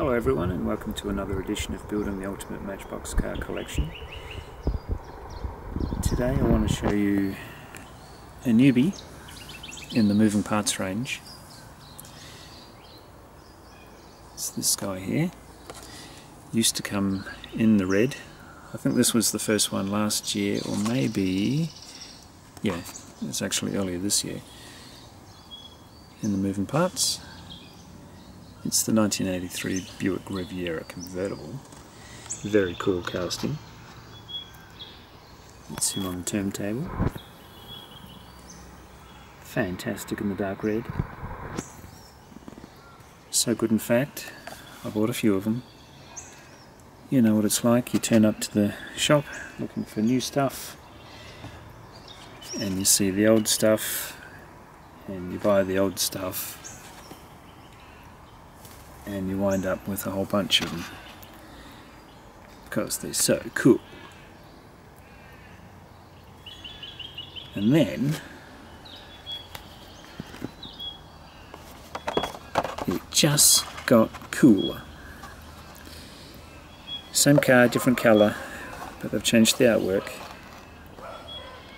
Hello everyone and welcome to another edition of Building the Ultimate Matchbox Car Collection. Today I want to show you a newbie in the moving parts range. It's this guy here. Used to come in the red. I think this was the first one last year or maybe, yeah, it's actually earlier this year in the moving parts. It's the 1983 Buick Riviera convertible. Very cool casting. It's him on the turntable. Fantastic in the dark red. So good in fact, I bought a few of them. You know what it's like, you turn up to the shop looking for new stuff and you see the old stuff and you buy the old stuff and you wind up with a whole bunch of them because they're so cool. And then it just got cooler. Same car, different colour, but they've changed the artwork.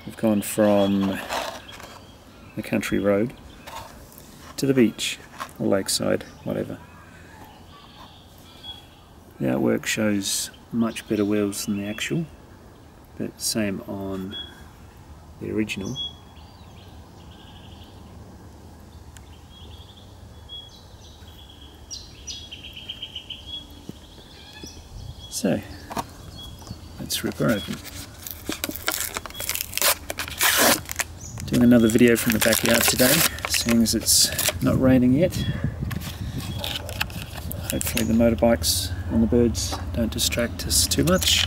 We've gone from the country road to the beach or lakeside, whatever. The artwork shows much better wheels than the actual, but same on the original. So, let's rip her open. Doing another video from the backyard today, seeing as it's not raining yet. Hopefully the motorbikes and the birds don't distract us too much.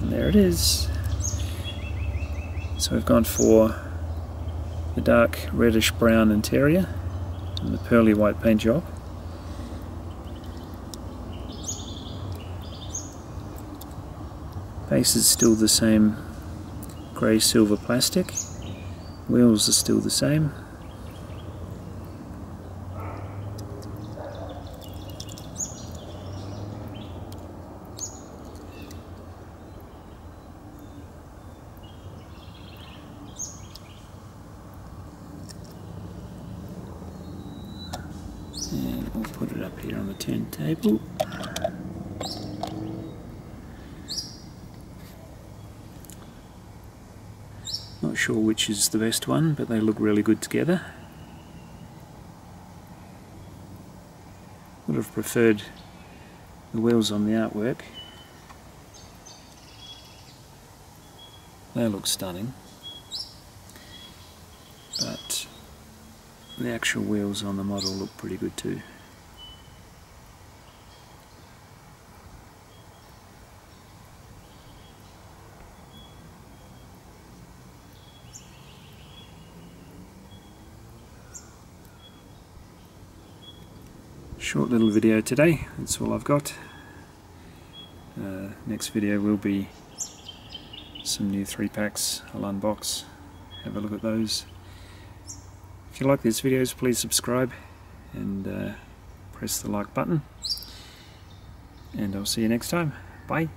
And there it is. So we've gone for the dark reddish brown interior and the pearly white paint job. Base is still the same grey silver plastic. Wheels are still the same. We'll put it up here on the turntable. Not sure which is the best one, but they look really good together. Would have preferred the wheels on the artwork. They look stunning. But the actual wheels on the model look pretty good too. Short little video today, that's all I've got. Uh, next video will be some new 3 packs I'll unbox, have a look at those. If you like these videos please subscribe and uh, press the like button and I'll see you next time. Bye!